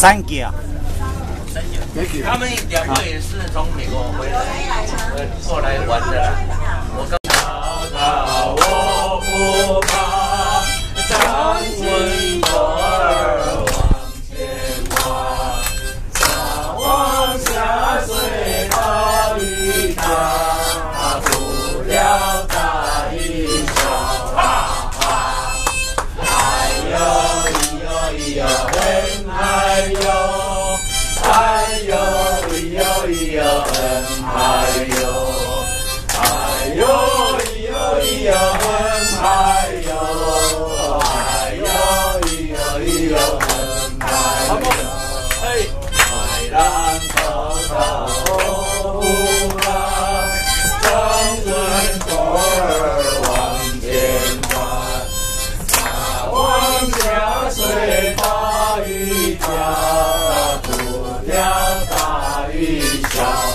Thank you。他们两个也是从美国回来，过来玩的啦。我刚。我 달려 달려 으여 으여 음하 아. Peace.